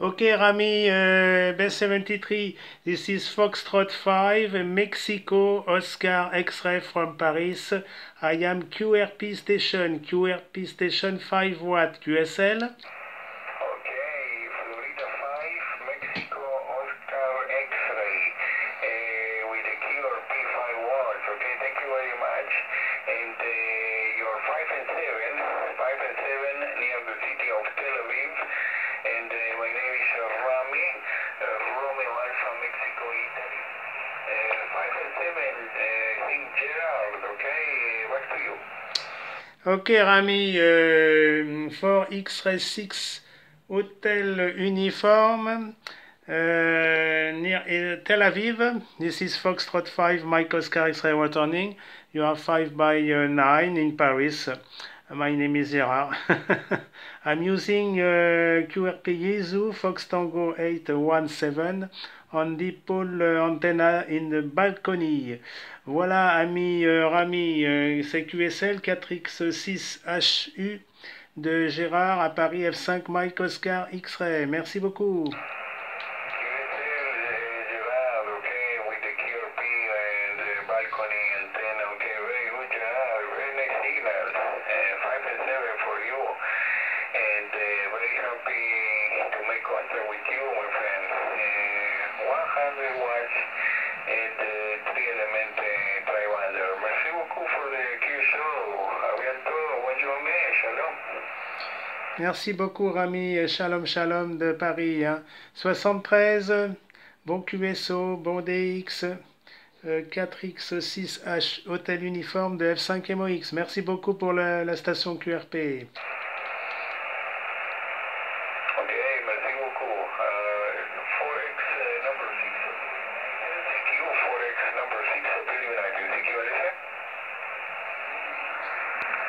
Okay, Rami, uh, Best 73. This is Foxtrot 5, Mexico, Oscar X-ray from Paris. I am QRP station, QRP station 5 watt, QSL. Okay, Florida 5, Mexico, Oscar X-ray, with the QRP 5 watts. Okay, thank you very much. And uh, your 5 and 7, 5 and 7 And uh, my name is uh, Rami, uh, Romeo Alpha, Mexico, Italy. Uh, 5 and 7, uh, St. Gerard, okay? Back to you. Okay, Rami, uh, for X-ray 6, Hotel Uniform, uh, near uh, Tel Aviv. This is Foxtrot 5, Mike Oscar X-ray returning. You are 5 by uh, 9 in Paris. My name is Gerard. I'm using uh, QRP Yezu Fox Tango 817 on dipole antenna in the balcony. Voilà, ami euh, Rami, euh, c'est QSL 4X6HU de Gérard à Paris F5 Mike Oscar X-Ray. Merci beaucoup. Uh, 100 watts and uh, 3 element uh, tri-bander. Merci beaucoup. À bientôt, bonne journée, shalom. Merci beaucoup Rami, Shalom Shalom de Paris. hein. 73, bon QSO, bon DX, euh, 4X6H, hôtel uniforme de F5 MOX. Merci beaucoup pour la, la station QRP. Ok, merci beaucoup. Uh,